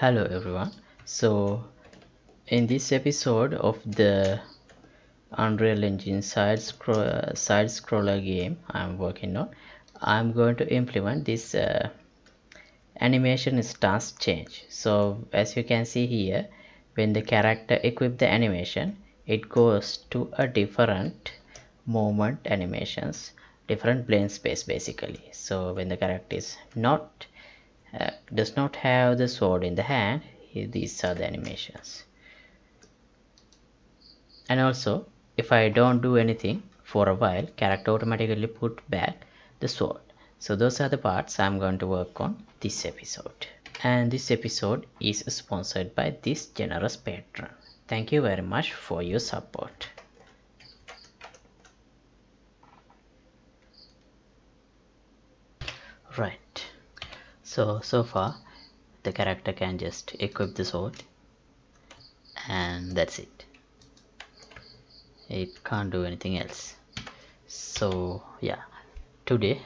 hello everyone. So in this episode of the unreal engine side, side scroller game i'm working on i'm going to implement this uh, animation stance change. So as you can see here when the character equip the animation it goes to a different movement animations different blend space basically. So when the character is not uh, does not have the sword in the hand. These are the animations. And also if I don't do anything for a while character automatically put back the sword. So those are the parts I'm going to work on this episode. And this episode is sponsored by this generous patron. Thank you very much for your support. Right so so far the character can just equip the sword and that's it. It can't do anything else. So yeah. Today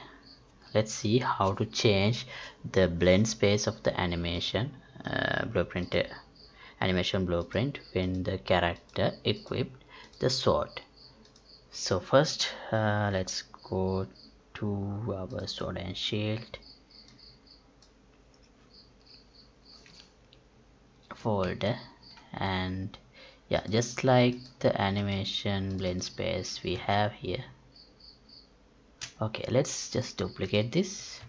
let's see how to change the blend space of the animation uh, blueprint uh, animation blueprint when the character equipped the sword. So first uh, let's go to our sword and shield folder and yeah just like the animation blend space we have here. Okay let's just duplicate this.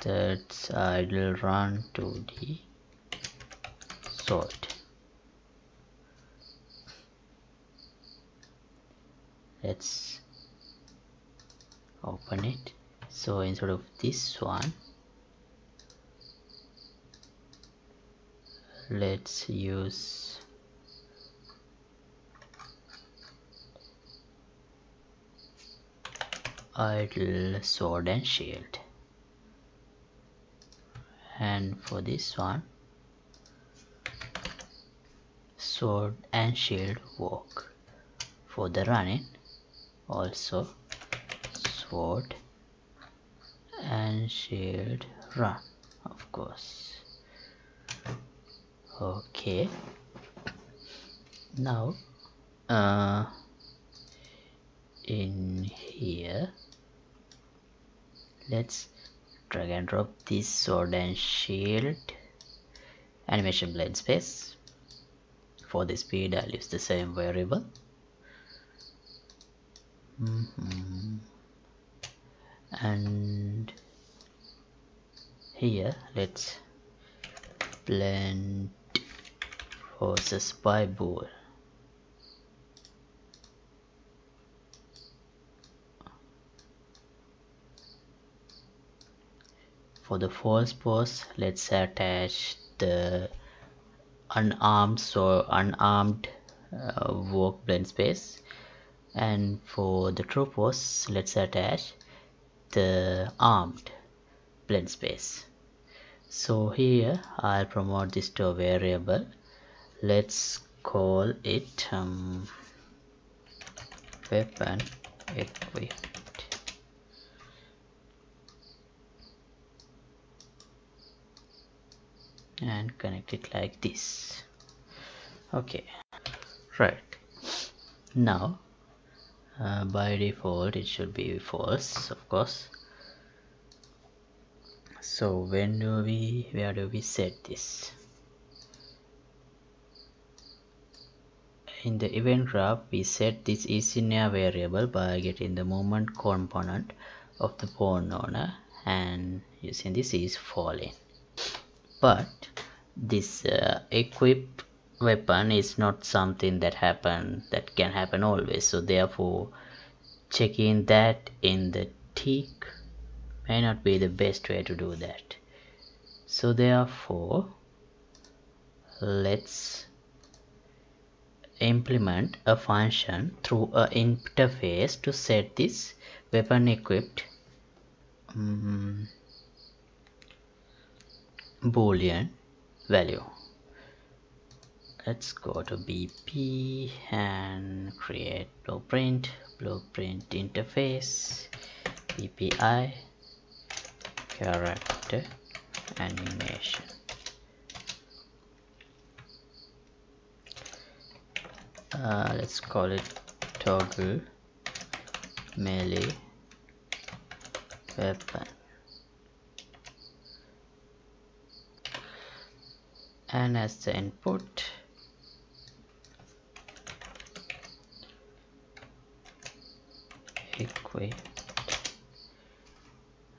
That idle run to the sword let's open it. So instead of this one let's use idle sword and shield. And for this one sword and shield walk for the running also sword and shield run of course okay. Now uh, in here let's drag and drop this sword and shield. Animation blend space. For the speed I'll use the same variable. Mm -hmm. and here let's blend poses by bool for the false pose let's attach the unarmed so unarmed uh, walk blend space. And for the true pose let's attach the armed blend space. So here I'll promote this to a variable let's call it um, weapon equipped. And connect it like this. Okay. Right. Now uh, by default it should be false of course. So when do we where do we set this in the event graph we set this isInAir variable by getting the movement component of the pawn owner and using this is falling. But this uh, equipped weapon is not something that happen that can happen always. So therefore checking that in the tick may not be the best way to do that. So therefore let's implement a function through a interface to set this weapon equipped um, boolean value. Let's go to bp and create blueprint blueprint interface bpi character animation uh, let's call it toggle melee weapon. And as the input equipped.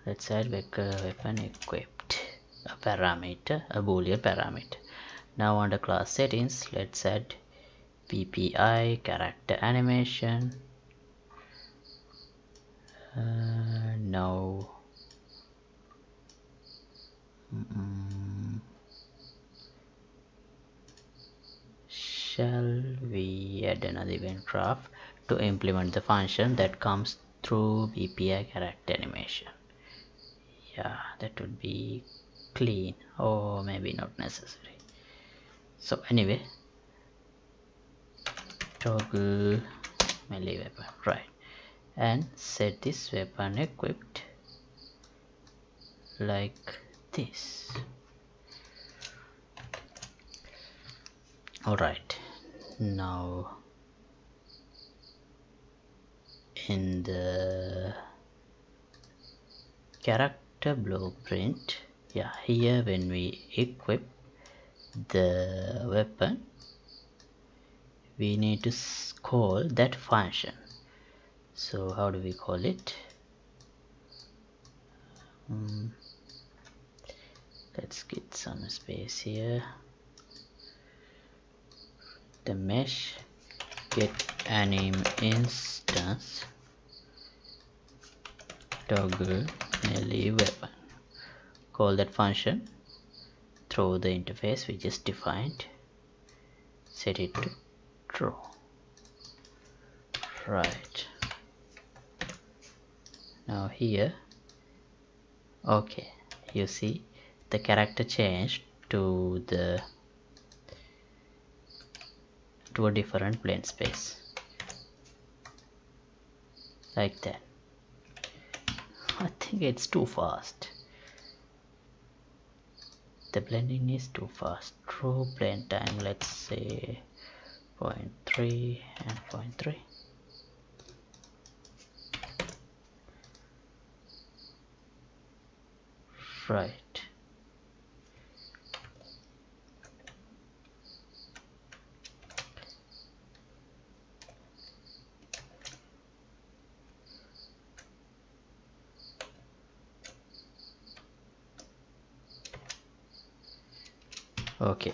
Let's add weapon equipped. A parameter a boolean parameter. Now under class settings let's add BPI character animation. Uh, now mm shall we add another event graph to implement the function that comes through BPI character animation? Yeah that would be clean. Or maybe not necessary. So anyway toggle melee weapon right. And set this weapon equipped like this. All right. Now in the character blueprint yeah here when we equip the weapon we need to call that function. So how do we call it? Um, let's get some space here. The mesh get anim instance. Toggle melee weapon. Call that function. Through the interface we just defined. Set it to right. Now here okay you see the character changed to the to a different blend space. Like that. I think it's too fast. The blending is too fast. True blend time let's say 0.3 and 0.3 right. Okay.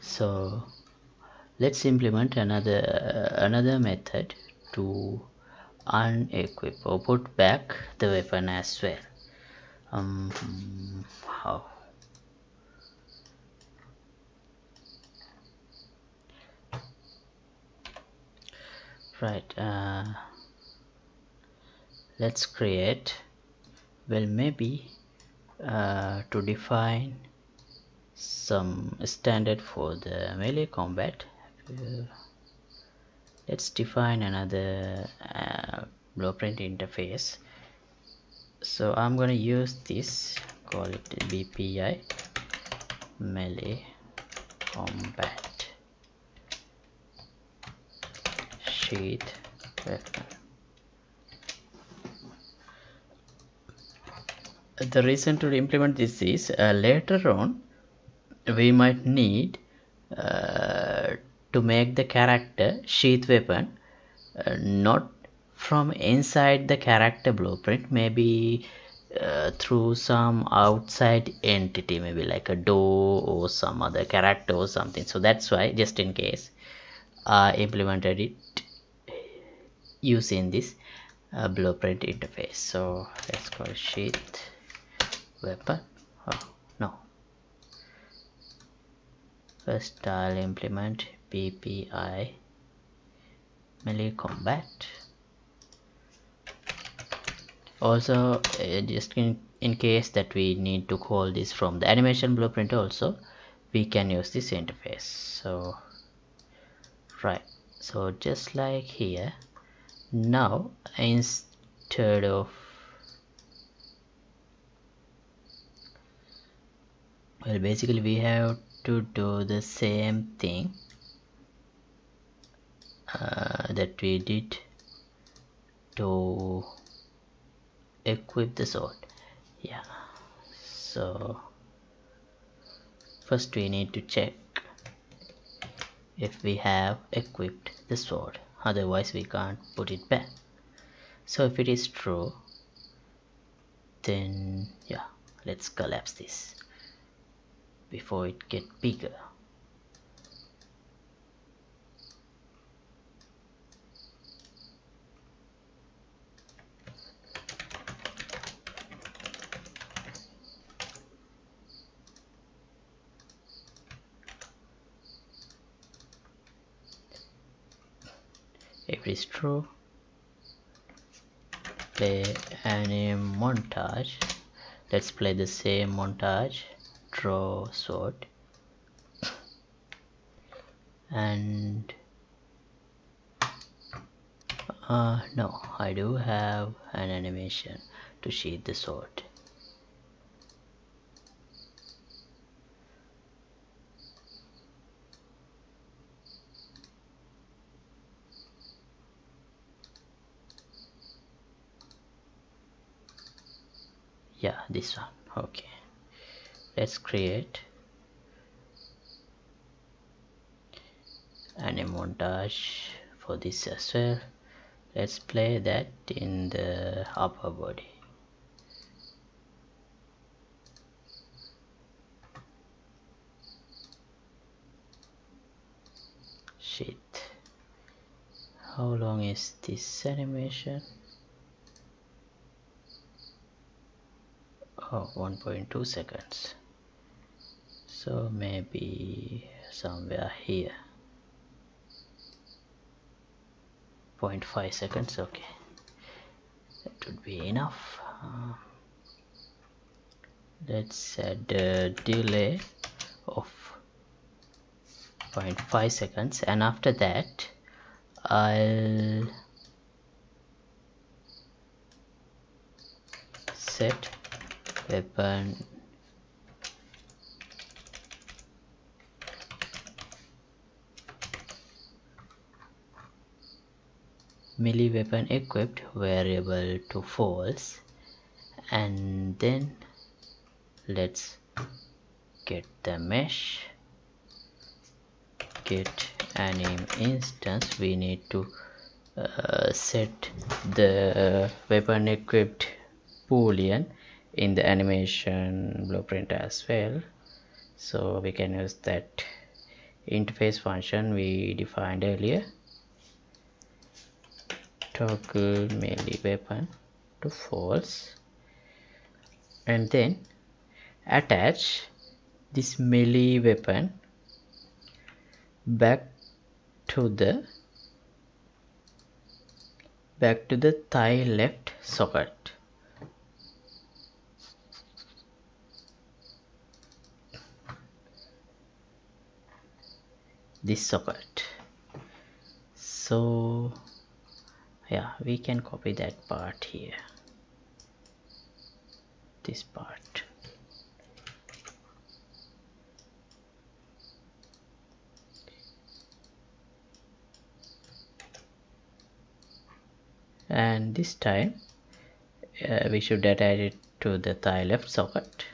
So let's implement another uh, another method to unequip or put back the weapon as well. Um how? Right uh, let's create well maybe uh, to define some standard for the melee combat let's define another uh, blueprint interface. So I'm gonna use this call it BPI melee combat. Sheath weapon. The reason to implement this is uh, later on we might need uh, to make the character sheath weapon uh, not from inside the character blueprint maybe uh, through some outside entity maybe like a door or some other character or something. So that's why just in case I implemented it using this uh, blueprint interface. So let's call sheath weapon. Oh no. First I'll implement BPI melee combat. Also uh, just in, in case that we need to call this from the animation blueprint also we can use this interface. So right. So just like here. Now instead of well basically we have to do the same thing uh, that we did to equip the sword. Yeah. So first we need to check if we have equipped the sword. Otherwise we can't put it back. So if it is true then yeah let's collapse this before it get bigger is true. Play any montage. Let's play the same montage. Draw sword. And uh, no I do have an animation to sheath the sword yeah this one. Okay. Let's create and a montage for this as well. Let's play that in the upper body. Shit. How long is this animation oh 1.2 seconds. So maybe somewhere here. 0.5 seconds okay. That would be enough. Uh, let's add a delay of 0.5 seconds and after that I'll set weapon melee weapon equipped variable to false. And then let's get the mesh. Get anim instance. We need to uh, set the weapon equipped boolean in the animation blueprint as well. So we can use that interface function we defined earlier. Toggle melee weapon to false. And then attach this melee weapon back to the back to the thigh left socket this socket. So yeah we can copy that part here. This part. And this time uh, we should attach it to the thigh left socket.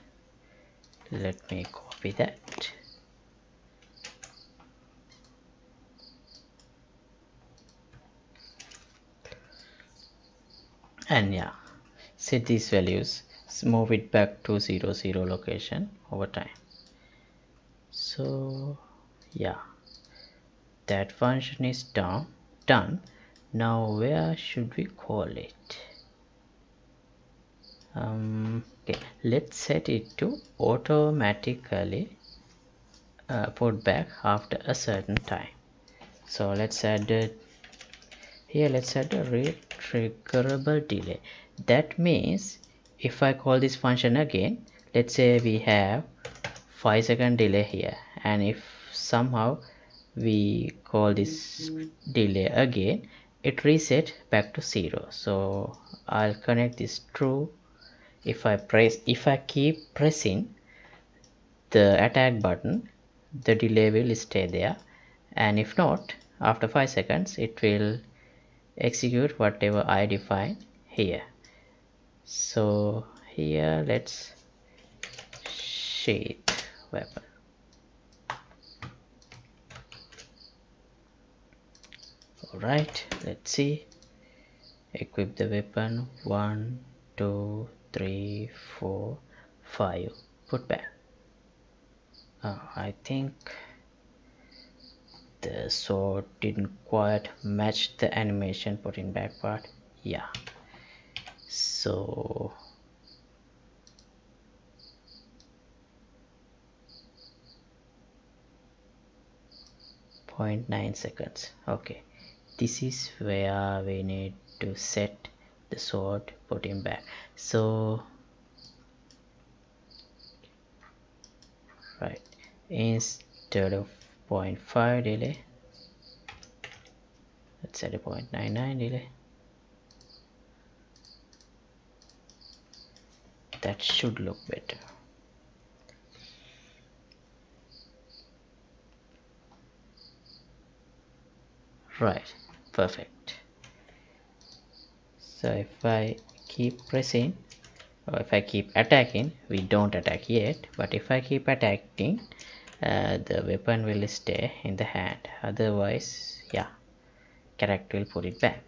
Let me copy that and yeah set these values. Move it back to 0 0 location over time. So yeah. That function is done done. Now where should we call it? Um, okay. Let's set it to automatically uh, put back after a certain time. So let's add a, here let's add a triggerable delay. That means if I call this function again let's say we have 5 second delay here. And if somehow we call this delay again it reset back to zero. So I'll connect this true if I press if I keep pressing the attack button the delay will stay there. And if not after 5 seconds it will execute whatever I define here. So here let's sheath weapon. Alright let's see. Equip the weapon. One two three four five. Put back. Uh, I think the sword didn't quite match the animation put in back part. Yeah. So Point nine seconds. Okay. This is where we need to set the sword put him back. So right. Instead of 0.5 delay let's set a 0.99 delay that should look better. Right perfect. So if I keep pressing or if I keep attacking we don't attack yet but if I keep attacking uh, the weapon will stay in the hand. Otherwise yeah character will put it back.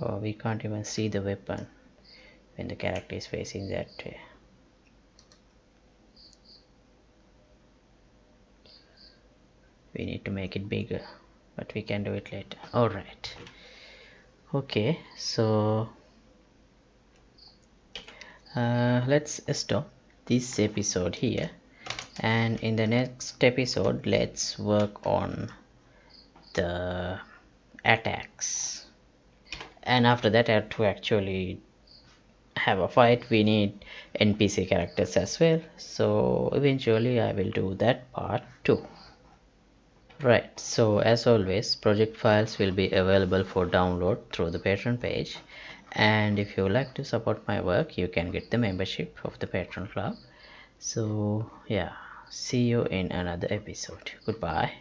Oh we can't even see the weapon when the character is facing that way. We need to make it bigger but we can do it later. All right. Okay so uh, let's stop this episode here. And in the next episode let's work on the attacks. And after that to actually have a fight we need npc characters as well. So eventually i will do that part too right so as always project files will be available for download through the patreon page and if you like to support my work you can get the membership of the patreon club. So yeah see you in another episode. Goodbye